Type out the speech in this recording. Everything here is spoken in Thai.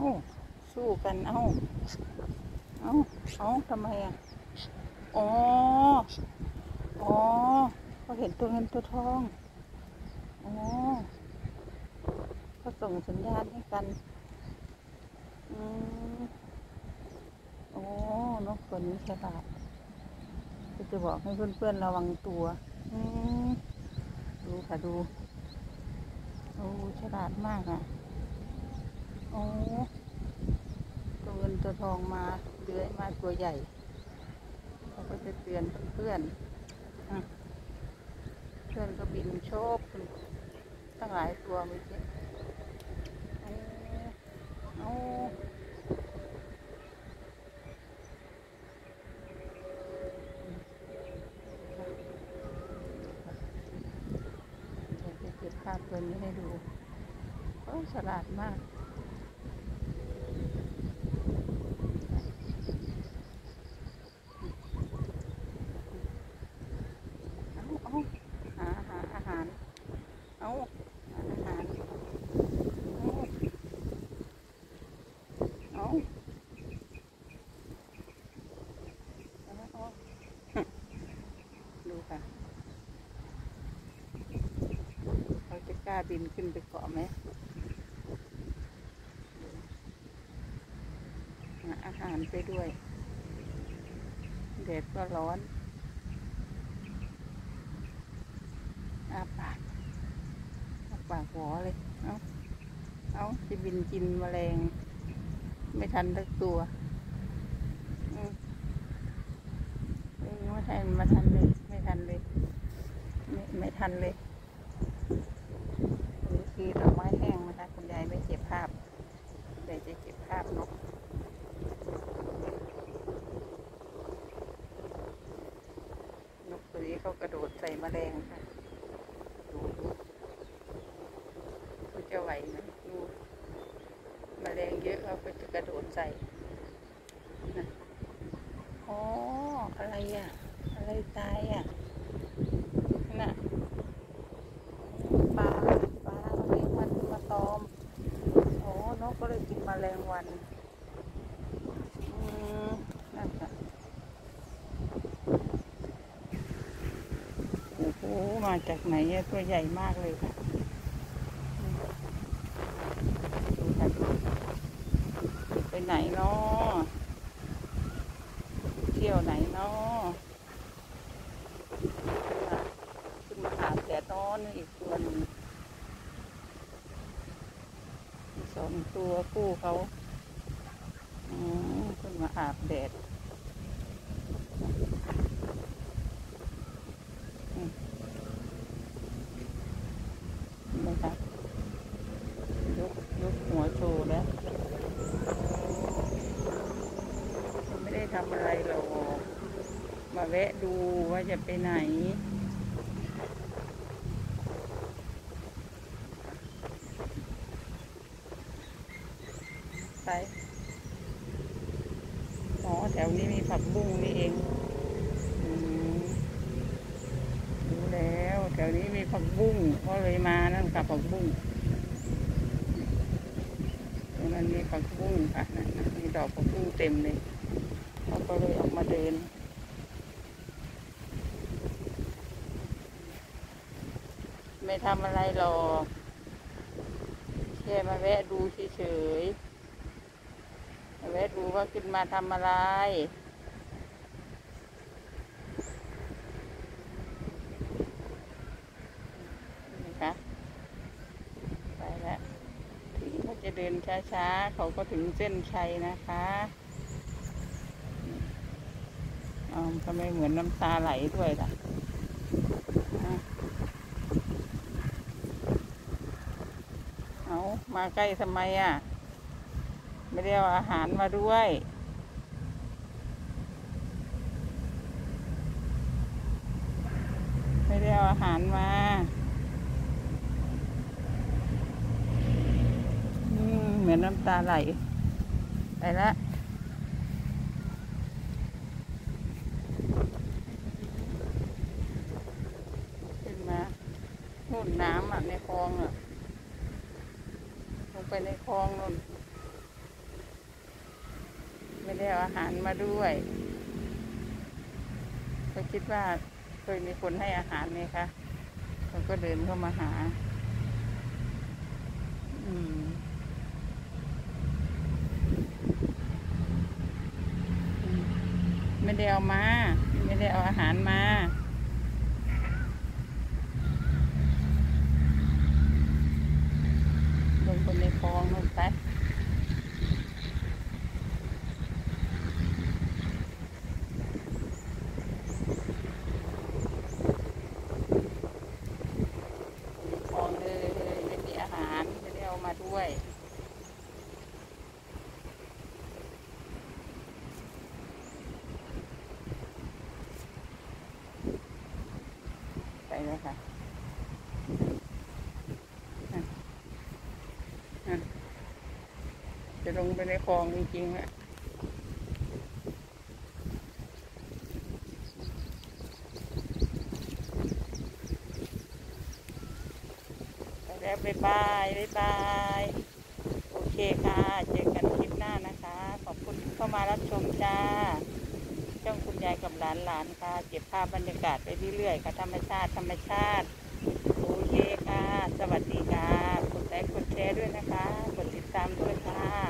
อ้าสู้กัน เอ้า เอ้า เอ้าทำไมอะ อ๋อ อ๋อเขาเห็นตัวเงินตัวทอง อ๋อเขาส่งสัญญาณให้กัน อืมโอ้นกตัวนี้ฉลาดก็จะบอกให้เพื่อนๆระวังตัว อืมดูค่ะดู โอ้ฉลาดมากอะ โอ้ ตัวทองมาเลื้อยมาตัวใหญ่เขาก็จะเตือนเพื่อนๆอะเพื่อนก็บินโชบตั้งหลายตัวเมื่อกี้เอาเอาเดี๋ยวจะเก็บภาพตัวนี้ให้ดูโอ้ฉลาดมาก เอาเอาหาหาอาหาร เอาหาอาหาร เอาเอาเอาเอาดู ค่ะเขาจะกล้าบินขึ้นไปเกาะไหมหาอาหารไปด้วยแดดก็ร้อนอาปากอาปากหัวเลย เอาเอาจะบินกินแมลง ไม่ทันทักตัว อืมเออไม่ทันมาทันเลย ทันเลยไม่ไม่ทันเลยนนี้คือดอกไม้แห้งนะคะคุณยายไม่เก็บภาพเดี๋ยวจะเก็บภาพนกนกตัวนี้เขากระโดดใส่แมลงค่ะดูดูเขาจะไหวไหมดูมแมลงเยอะเขาก็จะกระโดดใส่นะอ๋ออะไรอะ อะไรตายอะน่ะปลาปลาแมลงวันมาตอมโอ้นกก็เลยกินแมลง วันนั่นค่ะโอ้โหมาจากไหนอะตัวใหญ่มากเลยค่ะไปไหนเนาะเที่ยวไหนเนาะขึ้นมาอาบแดดนอนอีกตัวนึงสองตัวคู่เขา อืมขึ้นมาอาบแดดนะคะยกยกหัวโชว์แล้ว ไม่ได้ทำอะไรหรอกมาแวะดูว่าจะไปไหนไป วนี้มีผักบุ้งนี่เองรู้แล้วแถวนี้มีผักบุ้งก็เลยมานั่นค่ะผักบุ้งตรงนั้นมีผักบุ้งค่ะนั่นมีดอกผักบุ้งเต็มเลยเขาก็เลยออกมาเดินไม่ทำอะไรหรอกแค่มาแวะดูเฉยๆ แวะดูว่าขึ้นมาทำอะไร นะคะ ไปแล้ว ถึงเขาจะเดินช้าๆ เขาก็ถึงเส้นชัยนะคะอ๋อทำไมเหมือนน้ำตาไหลด้วยล่ะอะเอามาใกล้ทำไมอะ ไม่ได้เอาอาหารมาด้วย ไม่ได้เอาอาหารมาเหมือนน้ำตาไหลไปละขึ้นมานู่นน้ำอะในคลองอะ ลงไปในคลองนู่น ไม่ได้เอาอาหารมาด้วยก็คิดว่าเคยมีคนให้อาหารไหมคะเขาก็เดินเข้ามาหา อืมไม่ได้เอามา ไม่ได้เอาอาหารมาลงไปในคลองลงไป คลองเลยไม่มีอาหารไมามาด้วยไปแล้วค่ะอะอะจะลงไปในคลองจริงๆแหละ แล้วบ๊ายบายบ๊ายบายโอเคค่ะ เจอกันคลิปหน้านะคะ ขอบคุณที่เข้ามารับชมจ้าช่องคุณยายกับหลานๆค่ะ เก็บภาพบรรยากาศไปเรื่อยๆค่ะธรรมชาติธรรมชาติโอเคค่ะ สวัสดีค่ะกดไลค์กดแชร์ด้วยนะคะ กดติดตามด้วยค่ะ